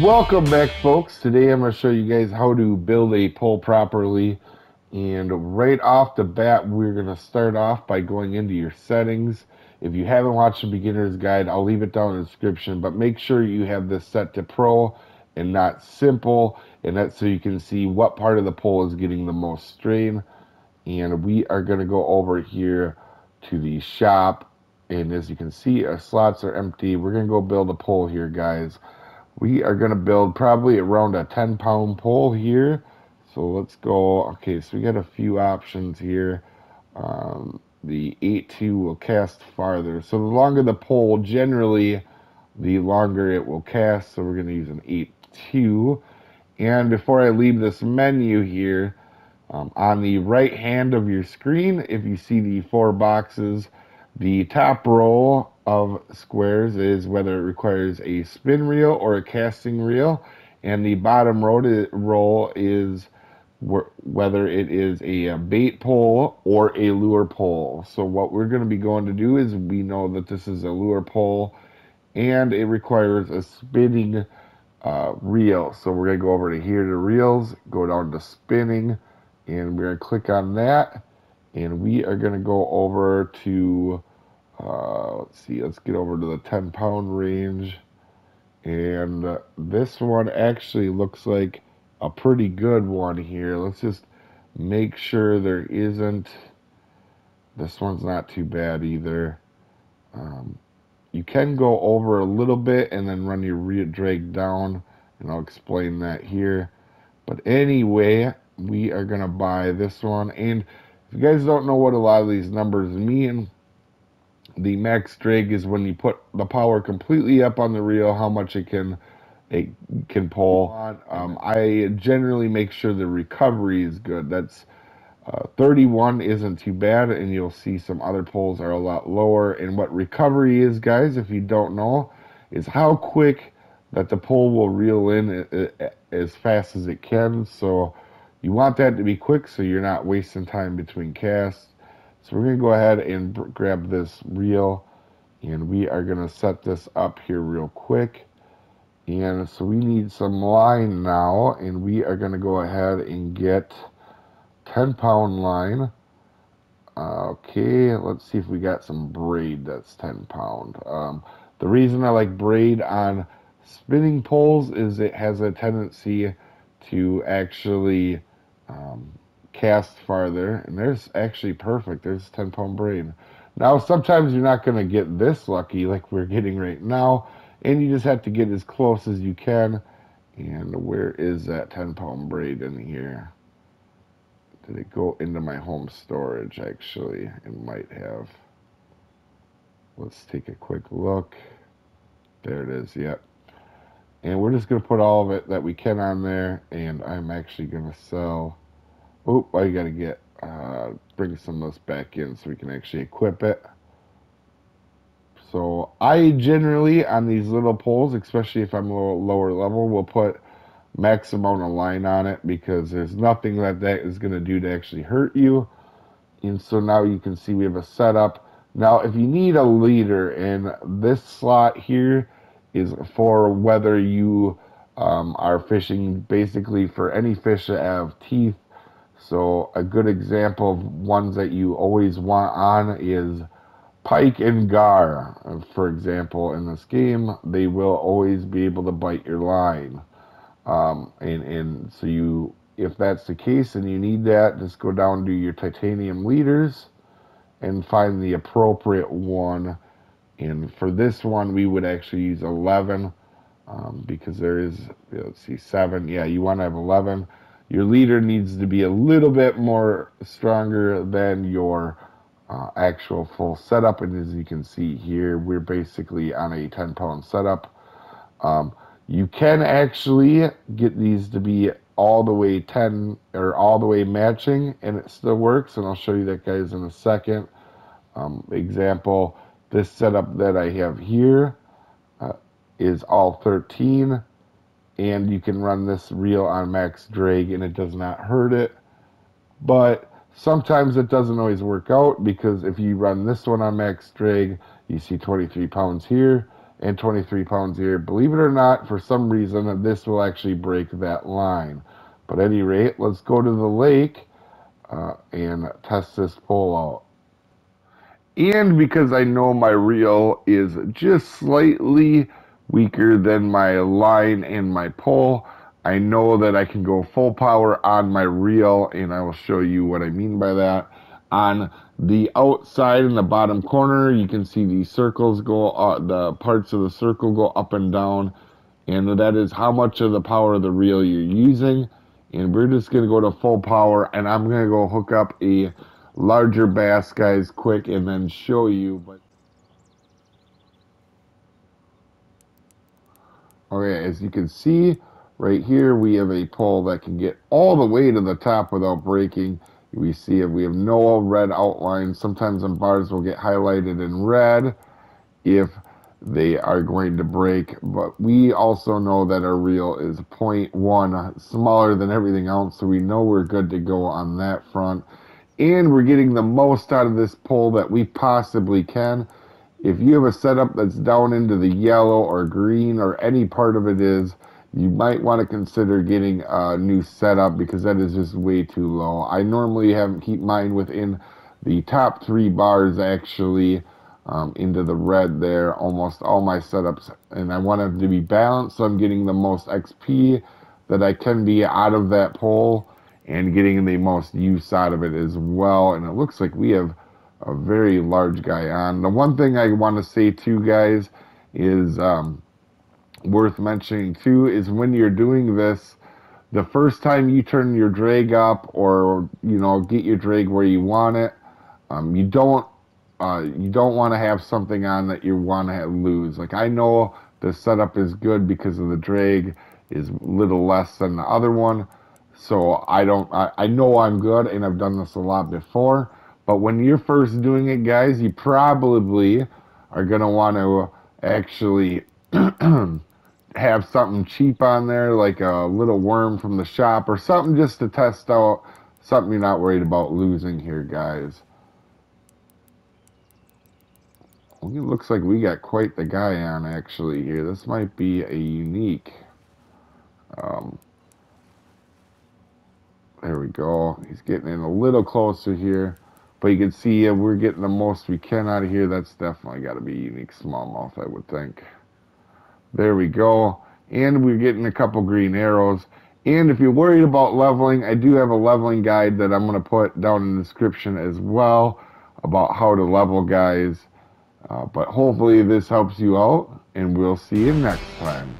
Welcome back, folks. Today I'm going to show you guys how to build a pole properly. And right off the bat, we're going to start off by going into your settings. If you haven't watched the beginner's guide, I'll leave it down in the description. But make sure you have this set to pro and not simple. And that's so you can see what part of the pole is getting the most strain. And we are going to go over here to the shop. And as you can see, our slots are empty. We're going to go build a pole here, guys. We are going to build probably around a 10 pound pole here. So let's go. Okay, so we got a few options here. Um, the 8-2 will cast farther. So the longer the pole, generally, the longer it will cast. So we're going to use an 8-2. And before I leave this menu here, um, on the right hand of your screen, if you see the four boxes, the top row of squares is whether it requires a spin reel or a casting reel, and the bottom row, is whether it is a bait pole or a lure pole. So what we're going to be going to do is we know that this is a lure pole and it requires a spinning uh, reel. So we're going to go over to here to reels, go down to spinning, and we're going to click on that. And we are going to go over to, uh, let's see, let's get over to the 10 pound range. And uh, this one actually looks like a pretty good one here. Let's just make sure there isn't. This one's not too bad either. Um, you can go over a little bit and then run your rear drag down, and I'll explain that here. But anyway, we are going to buy this one. And if you guys don't know what a lot of these numbers mean, the max drag is when you put the power completely up on the reel, how much it can it can pull. Um, I generally make sure the recovery is good. That's uh, 31 isn't too bad, and you'll see some other poles are a lot lower. And what recovery is, guys, if you don't know, is how quick that the pole will reel in as fast as it can. So you want that to be quick so you're not wasting time between casts. So we're going to go ahead and grab this reel, and we are going to set this up here real quick. And so we need some line now, and we are going to go ahead and get 10 pound line. okay, let's see if we got some braid that's 10 pound. Um, the reason I like braid on spinning poles is it has a tendency to actually um, cast farther. And there's actually perfect. There's 10 pound braid. Now, sometimes you're not going to get this lucky like we're getting right now and you just have to get as close as you can. And where is that 10 pound braid in here? Did it go into my home storage? Actually, it might have. Let's take a quick look. There it is, yep. And we're just going to put all of it that we can on there. And I'm actually going to sell. Oh, I got to get, uh, bring some of this back in so we can actually equip it. So I generally, on these little poles, especially if I'm a little lower level, will put max amount of line on it because there's nothing that that is going to do to actually hurt you. And so now you can see we have a setup. Now, if you need a leader, in this slot here is for whether you um, are fishing basically for any fish that have teeth. So a good example of ones that you always want on is Pike and Gar, for example, in this game, they will always be able to bite your line. Um, and, and so you, if that's the case and you need that, just go down to your titanium leaders and find the appropriate one. And for this one, we would actually use 11 um, because there is, let's see, 7. Yeah, you want to have 11. Your leader needs to be a little bit more stronger than your uh, actual full setup. And as you can see here, we're basically on a 10 pound setup. Um, you can actually get these to be all the way 10 or all the way matching and it still works. And I'll show you that guys in a second. Um, example, this setup that I have here uh, is all 13 and you can run this reel on max drag and it does not hurt it. But Sometimes it doesn't always work out because if you run this one on max drag, you see 23 pounds here and 23 pounds here. Believe it or not, for some reason, this will actually break that line. But at any rate, let's go to the lake uh, and test this pole out. And because I know my reel is just slightly weaker than my line and my pole, I know that I can go full power on my reel, and I will show you what I mean by that. On the outside in the bottom corner, you can see the circles go, uh, the parts of the circle go up and down, and that is how much of the power of the reel you're using. And we're just going to go to full power, and I'm going to go hook up a larger bass, guys, quick, and then show you. But Okay, as you can see, Right here, we have a pole that can get all the way to the top without breaking. We see it. We have no red outline. Sometimes some bars will get highlighted in red if they are going to break. But we also know that our reel is 0.1 smaller than everything else, so we know we're good to go on that front. And we're getting the most out of this pole that we possibly can. If you have a setup that's down into the yellow or green or any part of it is, you might want to consider getting a new setup because that is just way too low. I normally have keep mine within the top three bars actually um, into the red there almost all my setups and I want them to be balanced so I'm getting the most XP that I can be out of that pole and getting the most use out of it as well and it looks like we have a very large guy on. The one thing I want to say too guys is um, worth mentioning too is when you're doing this, the first time you turn your drag up or you know get your drag where you want it, um, you don't uh, you don't want to have something on that you want to lose. Like I know the setup is good because of the drag is little less than the other one, so I don't I, I know I'm good and I've done this a lot before. But when you're first doing it, guys, you probably are gonna want to actually have something cheap on there, like a little worm from the shop or something just to test out something you're not worried about losing here, guys. Well, it looks like we got quite the guy on actually here. This might be a unique. Um, there we go. He's getting in a little closer here. But you can see we're getting the most we can out of here. That's definitely got to be unique smallmouth, I would think. There we go. And we're getting a couple green arrows. And if you're worried about leveling, I do have a leveling guide that I'm going to put down in the description as well about how to level guys. Uh, but hopefully this helps you out, and we'll see you next time.